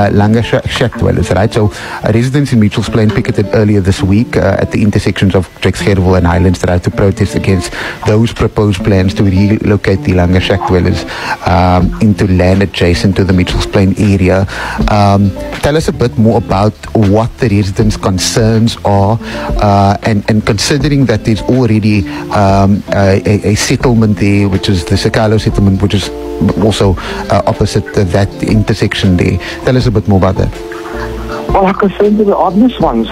uh, Langa Shack dwellers, right? So uh, residents in Mitchell's Plain picketed earlier this week uh, at the intersections of Jakes Gerwel and Highlands Drive to protest against those proposed plans to relocate the Langa Shack dwellers um, into land adjacent to the Mitchell's Plain area. Um, tell us a bit more about what the residents' concerns are uh, and, and considering that there's already um, a, a, settlement there, which is the Siqalo settlement, which is also uh, opposite that intersection there. Tell us bit more about that. Well, our concerns are the obvious ones.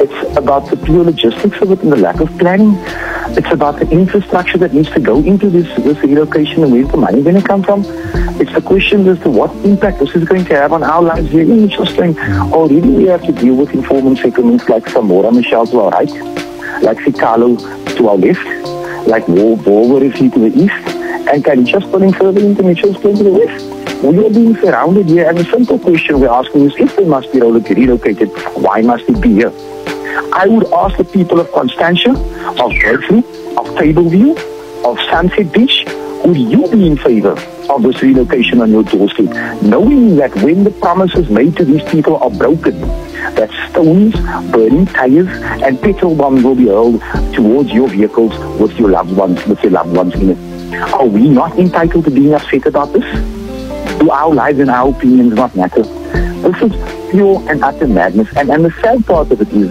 It's about the pure logistics of it and the lack of planning. It's about the infrastructure that needs to go into this, this relocation and where's the money going to come from. It's the question as to what impact this is going to have on our lives here in Mitchellstown. Already we have to deal with informal settlements like Samora Machel to our right, like Siqalo to our left, like is here to the east, and Khayelitsha spilling further into Mitchellstown to the west. We are being surrounded here, and the simple question we're asking is if they must be relocated, why must it be here? I would ask the people of Constantia, of Berkeley, of Tableview, of Sunset Beach, would you be in favor of this relocation on your doorstep, knowing that when the promises made to these people are broken, that stones, burning tires, and petrol bombs will be hurled towards your vehicles with your loved ones, with your loved ones in it. Are we not entitled to being upset about this? Do our lives and our opinions not matter? This is pure and utter madness. And, and the sad part of it is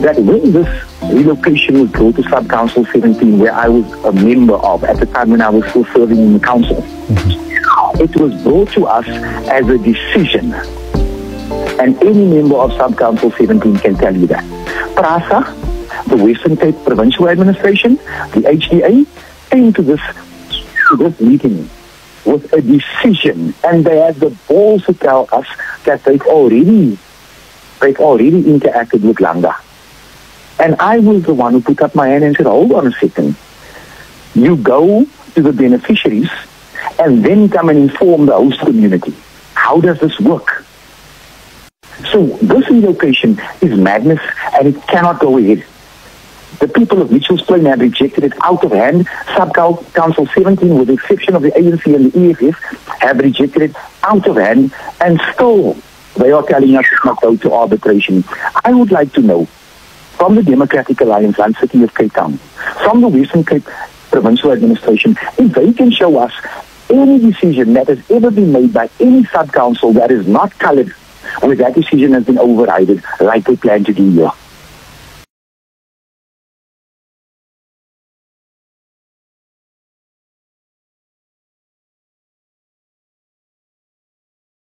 that when this relocation was brought to Sub-Council 17, where I was a member of at the time when I was still serving in the council, mm-hmm. it was brought to us as a decision. And any member of Sub-Council 17 can tell you that. PRASA, the Western Cape Provincial Administration, the HDA, came to this, to this meeting with a decision and they had the balls to tell us that they've already they've already interacted with Langa. And I was the one who put up my hand and said, hold on a second. You go to the beneficiaries and then come and inform the host community. How does this work? So this relocation is madness and it cannot go ahead. The people of Mitchell's Plain have rejected it out of hand. Sub-Council 17, with the exception of the ANC and the EFF, have rejected it out of hand, and still they are telling us not go to arbitration. I would like to know from the Democratic Alliance and City of Cape Town, from the Western Cape Provincial Administration, if they can show us any decision that has ever been made by any sub-council that is not coloured, where that decision has been overridden, like they plan to do here.